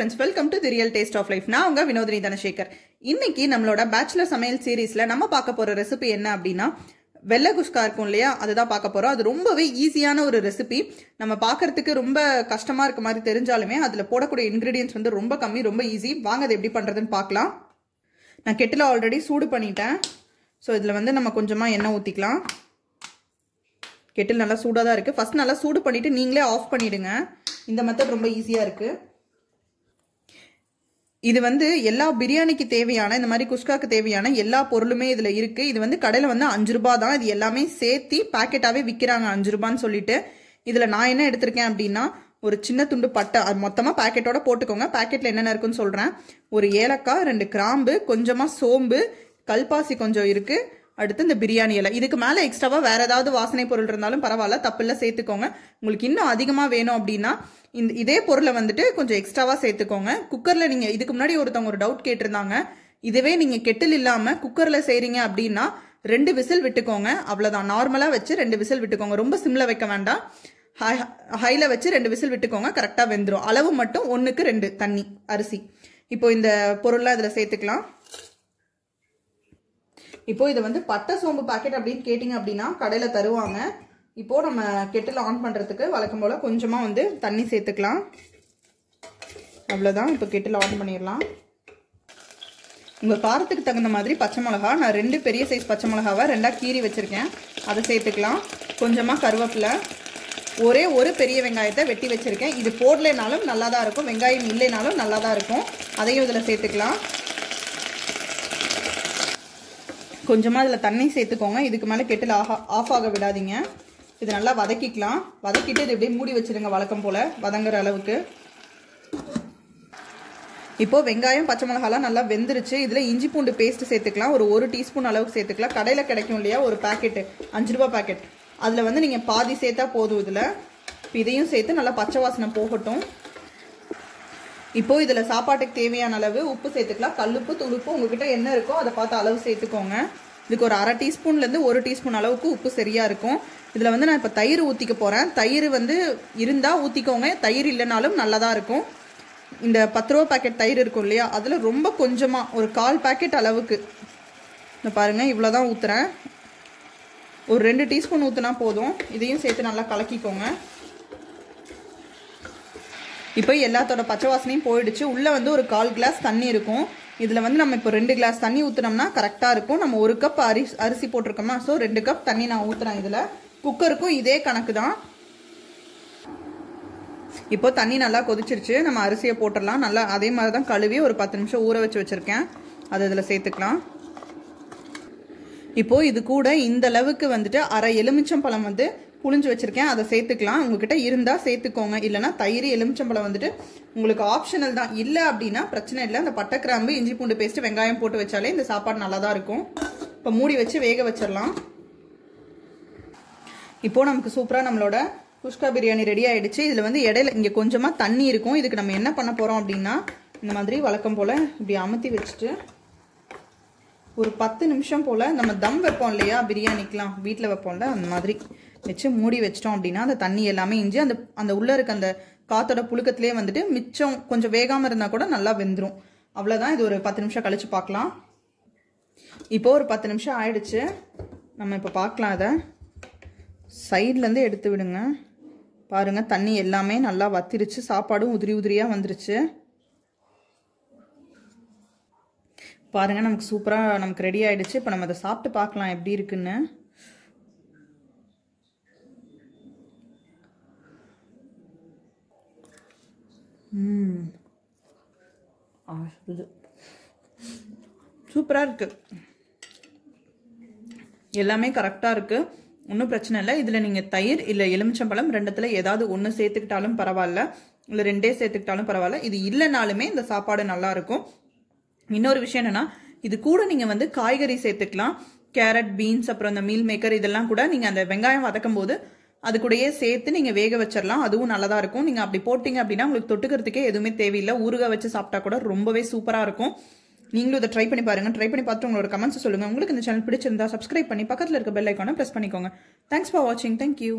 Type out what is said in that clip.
Friends welcome to the real taste of life நான் உங்க வினோதினி தனசேகர். இன்னைக்கு நம்மளோட பேச்சுலர் சமையல் சீரீஸ்ல நம்ம பார்க்க போற ரெசிபி என்ன அப்படின்னா வெள்ளை குஷ்கா இருக்கும் இல்லையா? அதுதான் பார்க்க போறோம். அது ரொம்பவே ஈஸியான ஒரு ரெசிபி நம்ம பார்க்கறதுக்கு ரொம்ப கஷ்டமா இருக்க மாதிரி தெரிஞ்சாலுமே அதுல போடக்கூடிய இன்கிரீடியன்ஸ் வந்து ரொம்ப கம்மி ரொம்ப ஈஸி வாங்க அது எப்படி பண்றதுன்னு பார்க்கலாம். நான் கெட்டில் ஆல்ரெடி சூடு பண்ணிட்டேன். ஸோ இதில் வந்து நம்ம கொஞ்சமாக எண்ணெய் ஊற்றிக்கலாம் கெட்டில் நல்லா சூடாக தான் இருக்குது ஃபஸ்ட் நல்லா சூடு பண்ணிவிட்டு நீங்களே ஆஃப் பண்ணிவிடுங்க இந்த மெத்தட் ரொம்ப ஈஸியாக இருக்குது இது வந்து எல்லா பிரியாணிக்கு தேவையான இந்த மாதிரி குஸ்காக்கு தேவையான எல்லா பொருளுமே இதில் இருக்குது இது வந்து கடையில் வந்து அஞ்சு ரூபா தான். இது எல்லாமே சேர்த்தி பாக்கெட்டாகவே விற்கிறாங்க அஞ்சு ரூபான்னு சொல்லிட்டு. இதில் நான் என்ன எடுத்திருக்கேன் அப்படின்னா ஒரு சின்ன துண்டு பட்டை அது மொத்தமாக பேக்கெட்டோட போட்டுக்கோங்க. பேக்கெட்டில் என்னென்ன இருக்குன்னு சொல்கிறேன் ஒரு ஏலக்காய் ரெண்டு கிராம்பு கொஞ்சமாக சோம்பு கல்பாசி கொஞ்சம் இருக்குது அடுத்து இந்த பிரியாணி இலை. இதுக்கு மேலே எக்ஸ்ட்ராவாக வேறு ஏதாவது வாசனை பொருள் இருந்தாலும் பரவாயில்ல தப்பில்ல சேர்த்துக்கோங்க. உங்களுக்கு இன்னும் அதிகமாக வேணும் அப்படின்னா இந்த இதே பொருளை வந்துட்டு கொஞ்சம் எக்ஸ்ட்ராவாக சேர்த்துக்கோங்க. குக்கரில் நீங்கள் இதுக்கு முன்னாடி ஒருத்தவங்க ஒரு டவுட் கேட்டிருந்தாங்க. இதுவே நீங்கள் கெட்டில் இல்லாமல் குக்கரில் செய்கிறீங்க அப்படின்னா ரெண்டு விசில் விட்டுக்கோங்க. அவ்வளோதான் நார்மலாக வச்சு ரெண்டு விசில் விட்டுக்கோங்க. ரொம்ப சிம்மில் வைக்க வேண்டாம். ஹை ஹையில் வச்சு ரெண்டு விசில் விட்டுக்கோங்க. கரெக்டாக வெந்துடும் அளவு மட்டும் ஒன்றுக்கு ரெண்டு தண்ணி அரிசி. இப்போ இந்த பொருள்லாம் இதில் சேர்த்துக்கலாம். இப்போ இது வந்து பட்டை சோம்பு பாக்கெட் அப்படின்னு கேட்டிங்க அப்படின்னா கடையில் தருவாங்க. இப்போ நம்ம கெட்டில் ஆன் பண்ணுறதுக்கு வழக்கம் போல் கொஞ்சமாக வந்து தண்ணி சேர்த்துக்கலாம். அவ்வளோதான் இப்போ கெட்டில் ஆன் பண்ணிடலாம். உங்கள் காரத்துக்கு தகுந்த மாதிரி பச்சை மிளகா நான் ரெண்டு பெரிய சைஸ் பச்சை மிளகாவை ரெண்டாக கீறி வச்சுருக்கேன். அதை சேர்த்துக்கலாம். கொஞ்சமாக கருவேப்பிலை. ஒரே ஒரு பெரிய வெங்காயத்தை வெட்டி வச்சுருக்கேன். இது போடலைனாலும் நல்லா தான் இருக்கும். வெங்காயம் இல்லைனாலும் நல்லா தான் இருக்கும். அதையும் இதில் சேர்த்துக்கலாம். கொஞ்சமாக இதில் தண்ணி சேர்த்துக்கோங்க. இதுக்கு மேலே கெட்டில் ஆஃப் ஆஃப் ஆக விடாதீங்க. இது நல்லா வதக்கிக்கலாம். வதக்கிட்டு இது இப்படியே மூடி வச்சுருங்க வழக்கம் போல் வதங்குற அளவுக்கு. இப்போது வெங்காயம் பச்சை மிளகாலாம் நல்லா வெந்துருச்சு. இதில் இஞ்சி பூண்டு பேஸ்ட் சேர்த்துக்கலாம். ஒரு ஒரு டீஸ்பூன் அளவுக்கு சேர்த்துக்கலாம். கடையில் கிடைக்கும் இல்லையா? ஒரு பேக்கெட்டு அஞ்சு ரூபா பேக்கெட் அதில் வந்து நீங்கள் பாதி சேர்த்தா போதும் இதில். இதையும் சேர்த்து நல்லா பச்சை வாசனை போகட்டும். இப்போது இதில் சாப்பாட்டுக்கு தேவையான அளவு உப்பு சேர்த்துக்கலாம். கல்லுப்பு துளுப்பு உங்ககிட்ட என்ன இருக்கோ அதை பார்த்து அளவு சேர்த்துக்கோங்க. இதுக்கு ஒரு அரை டீஸ்பூன்லேருந்து ஒரு டீஸ்பூன் அளவுக்கு உப்பு சரியாக இருக்கும். இதில் வந்து நான் இப்போ தயிர் ஊற்றிக்க போகிறேன் தயிர் வந்து இருந்தால் ஊற்றிக்கோங்க தயிர் இல்லைனாலும் நல்லா தான் இருக்கும். இந்த பத்து ரூபா பேக்கெட் தயிர் இருக்கும் இல்லையா? அதில் ரொம்ப கொஞ்சமாக ஒரு கால் பேக்கெட் அளவுக்கு. இந்த பாருங்கள் இவ்வளோ தான் ஊற்றுறேன் ஒரு ரெண்டு டீஸ்பூன் ஊற்றினா போதும். இதையும் சேர்த்து நல்லா கலக்கிக்கோங்க. இப்போ எல்லாத்தோட பச்சை வாசனையும் போயிடுச்சு. உள்ளே வந்து ஒரு கால் கிளாஸ் தண்ணி இருக்கும். இதில் வந்து நம்ம இப்போ ரெண்டு கிளாஸ் தண்ணி ஊற்றினோம்னா கரெக்டாக இருக்கும். நம்ம ஒரு கப் அரி அரிசி போட்டிருக்கோமா? ஸோ ரெண்டு கப் தண்ணி நான் ஊற்றுறேன் இதில். குக்கருக்கும் இதே கணக்கு தான். இப்போ தண்ணி நல்லா கொதிச்சிருச்சு. நம்ம அரிசியை போட்டுடலாம். நல்லா அதே மாதிரி தான் கழுவி ஒரு பத்து நிமிஷம் ஊற வச்சு வச்சுருக்கேன். அதை இதில் சேர்த்துக்கலாம். இப்போது இது கூட இந்த அளவுக்கு வந்துட்டு அரை எலுமிச்சம்பழம் வந்து புளிஞ்சு வச்சுருக்கேன். அதை சேர்த்துக்கலாம். உங்ககிட்ட இருந்தால் சேர்த்துக்கோங்க. இல்லைனா தயிர் எலுமிச்சம்பழம் வந்துட்டு உங்களுக்கு ஆப்ஷனல் தான். இல்லை அப்படின்னா பிரச்சனை இல்லை. அந்த பட்டை கிராம்பு இஞ்சி பூண்டு பேஸ்ட்டு வெங்காயம் போட்டு வச்சாலே இந்த சாப்பாடு நல்லா தான் இருக்கும். இப்போ மூடி வச்சு வேக வச்சிடலாம். இப்போது நமக்கு சூப்பராக நம்மளோட குஷ்கா பிரியாணி ரெடி ஆகிடுச்சு இதில் வந்து இடையில இங்கே கொஞ்சமாக தண்ணி இருக்கும். இதுக்கு நம்ம என்ன பண்ண போகிறோம் அப்படின்னா இந்த மாதிரி வழக்கம் போல் இப்படி அமுத்தி வச்சுட்டு ஒரு பத்து நிமிஷம் போல் நம்ம தம் வைப்போம் இல்லையா? பிரியாணிக்கெலாம் வீட்டில் வைப்போம்ல? அந்த மாதிரி வச்சு மூடி வச்சிட்டோம் அப்படின்னா அந்த தண்ணி எல்லாமே இஞ்சி அந்த அந்த உள்ளே இருக்க அந்த காத்தோட புழுக்கத்துலேயே வந்துட்டு மிச்சம் கொஞ்சம் வேகாமல் இருந்தால் கூட நல்லா வெந்துடும் அவ்வளோதான் இது ஒரு பத்து நிமிஷம் கழித்து பார்க்கலாம். இப்போ ஒரு பத்து நிமிஷம் ஆயிடுச்சு. நம்ம இப்போ பார்க்கலாம் அதை சைட்லேருந்து எடுத்து விடுங்க. பாருங்கள் தண்ணி எல்லாமே நல்லா வத்திருச்சு. சாப்பாடும் உதிரி உதிரியாக வந்துருச்சு. பாருங்கள் நமக்கு சூப்பராக நமக்கு ரெடி ஆகிடுச்சு இப்போ நம்ம அதை சாப்பிட்டு பார்க்கலாம் எப்படி இருக்குன்னு. சூப்பராக இருக்குது எல்லாமே கரெக்டாக இருக்குது ஒன்றும் பிரச்சனை இல்லை. இதில் நீங்கள் தயிர் இல்லை எலுமிச்சம்பழம் ரெண்டுத்தில் ஏதாவது ஒன்று சேர்த்துக்கிட்டாலும் பரவாயில்ல. இல்லை ரெண்டே சேர்த்துக்கிட்டாலும் பரவாயில்ல. இது இல்லைனாலுமே இந்த சாப்பாடு நல்லாயிருக்கும் இன்னொரு விஷயம் என்னென்னா இது கூட நீங்கள் வந்து காய்கறி சேர்த்துக்கலாம். கேரட் பீன்ஸ் அப்புறம் இந்த மீல் மேக்கர் இதெல்லாம் கூட நீங்கள் அந்த வெங்காயம் வதக்கும் போது அது கூடயே சேர்த்து நீங்கள் வேக வச்சிடலாம் அதுவும் நல்லதாக இருக்கும். நீங்கள் அப்படி போட்டிங்க அப்படின்னா உங்களுக்கு தொட்டுக்கிறதுக்கே எதுவுமே தேவையில்லை. ஊறுகாய் வச்சு சாப்பிட்டா கூட ரொம்பவே சூப்பராக இருக்கும். நீங்களும் இதை ட்ரை பண்ணி பாருங்க. ட்ரை பண்ணி பார்த்து உங்களோட கமெண்ட்ஸ் சொல்லுங்கள் உங்களுக்கு இந்த சேனல் பிடிச்சிருந்தா சப்ஸ்கிரைப் பண்ணி பக்கத்தில் இருக்க பெல் ஐக்கானை ப்ரெஸ் பண்ணிக்கோங்க. தேங்க்ஸ் ஃபார் வாட்சிங் தேங்க்யூ